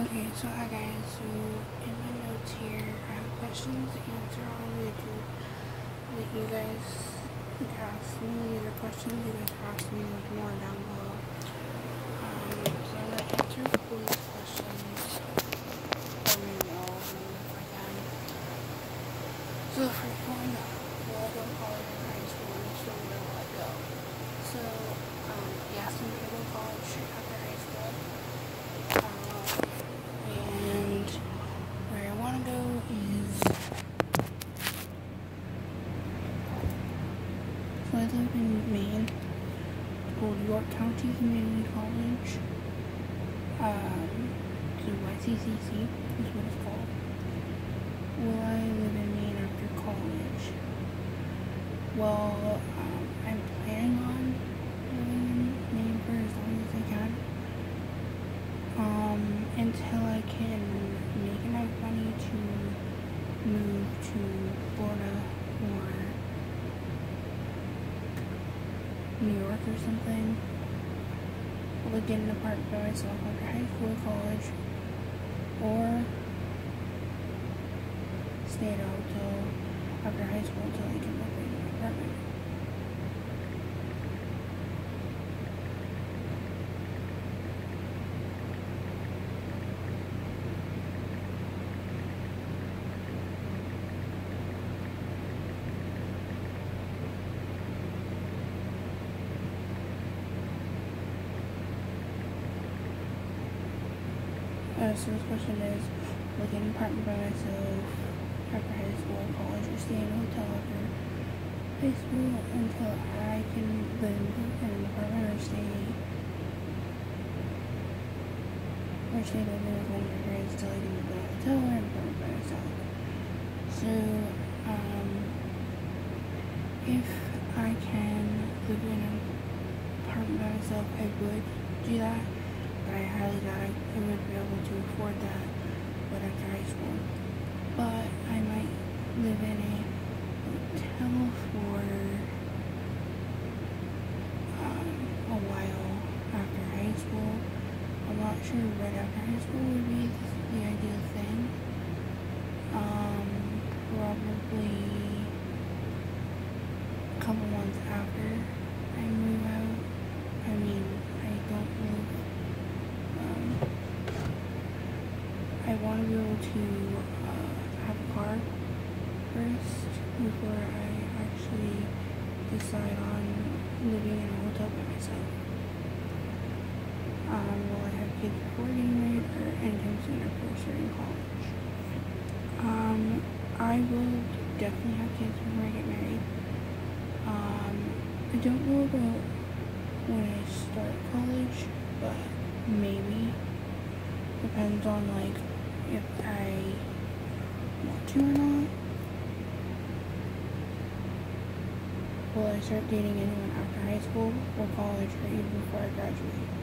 Okay, so hi guys, so in my notes here, I have questions to answer on YouTube that you guys ask me, either questions you guys ask me, there's more down below. Um, so I'm gonna answer a couple of these questions, or maybe all of them if I can. So the first one, will I go to college or high school, and so where will I go? So, um, yes, I'm gonna go to college after high school. Um, and where I want to go is. So I live in Maine. It's called York County Community College. Um, so YCCC is what it's called. Will I live in Maine after college? Well, um, I'm planning on living in Maine for as long as I can um, until I can make enough money to move to Florida or New York or something. Or get an apartment by myself after high school or college. Or stay at home till after high school until I can live in an apartment. So this question is, an apartment by myself after high school or college or stay in a hotel after high school until I can live in an apartment or stay or stay living with one of my parents until I can live in a hotel or an apartment by myself. So, um, if I can live in an apartment by myself, I would do that but I highly doubt I, I would be able to afford that right after high school. But I might live in a hotel for um, a while after high school. Not sure right after high would be the, the ideal thing. Um, probably a couple months after I move out. I mean, I don't move um, I want to be able to uh, have a car first before I actually decide on living in a hotel by myself. Um, will I have kids before getting married or anytime soon after starting college? Um, I will definitely have kids before I get married. Um, I don't know about when I start college, but maybe depends on like if I want to or not. Will I start dating anyone after high school or college or even before I graduate?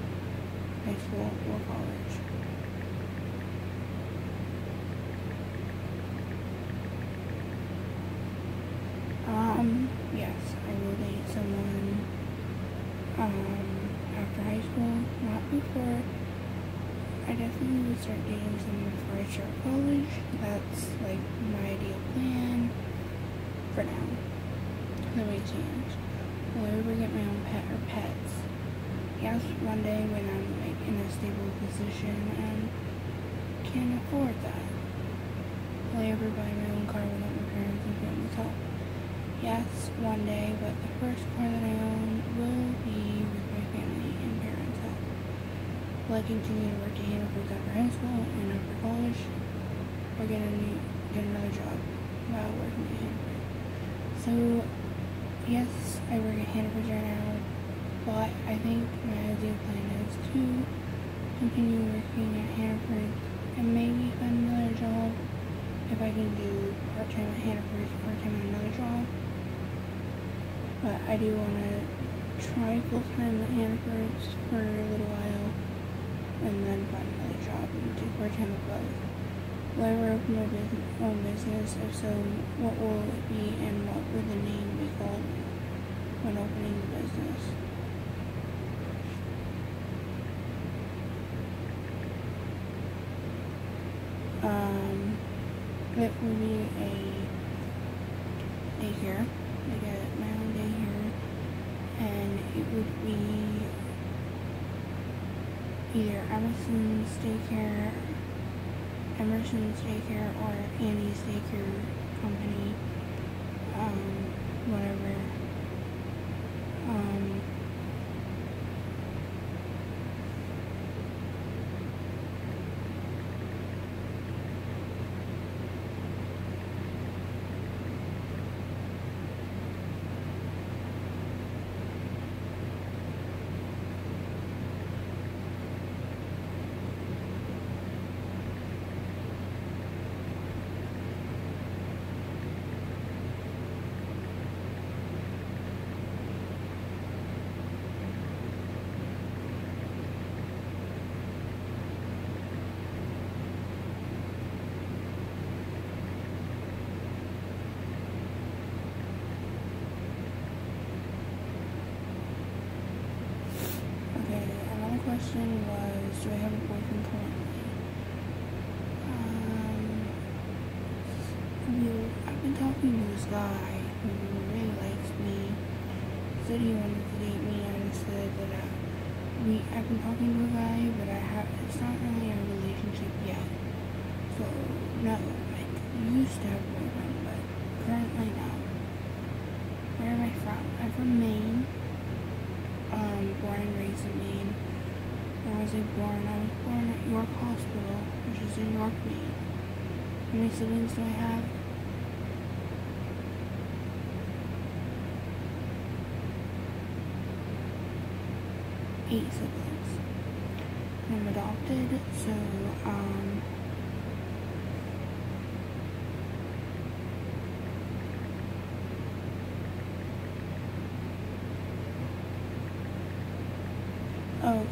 High school or college? Um, yes, I will date someone um after high school, not before. I definitely would start dating someone before I start college. That's like my ideal plan for now. That may change. Will I ever get my own pet or pets? Yes, one day when I'm in a stable position and can't afford that. Will I ever buy my own car without my parents and family's help? Yes, one day, but the first car that I own will be with my family and parents' help. Will I continue to work at Hannaford after high school and after college, or get a new, get another job while working at Hannaford? So, yes, I work at Hannaford right now, but I think my ideal plan is to continue working at Hannaford and maybe find another job if I can do part-time at Hannaford, part-time at another job. But I do want to try full-time at Hannaford for a little while and then find another job and do part-time at both. Will I ever open my business, own business? If so, what will it be and what will the name be called when opening the business? It would be a daycare, like a my own daycare, and it would be either Emerson's daycare, Emerson's daycare, or Annie's daycare company, um, whatever. Um, Okay, another question was, do I have a boyfriend currently? Um, I've been talking to this guy who really likes me. Said he wanted to date me, and I said that I, we, I've been talking to a guy, but I have, it's not really a relationship yet. So, no, we used to have a boyfriend, but currently no. Where am I from? I'm from Maine um, born and raised in Maine. I born? I was born at York Hospital, which is in York, Maine. How many siblings do I have? Eight siblings. I'm adopted, so, um,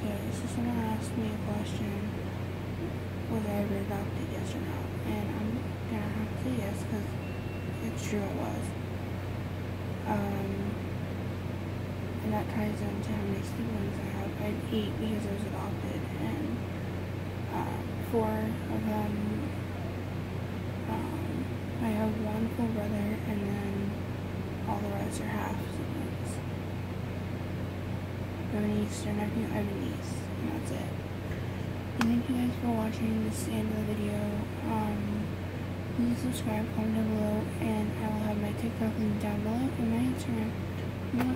Okay, so someone asked me a question. Was I ever adopted, yes or no? And I'm gonna have to yes, because it's true I was. Um, and that ties into how many siblings I have. I had eight because I was adopted, and um, four of them, um, I have one full brother, and then all the rest are half siblings. Niece or nephew, niece, and that's it. And thank you guys for watching. This end of the video. Um, please subscribe, comment down below, and I will have my TikTok link down below and my Instagram.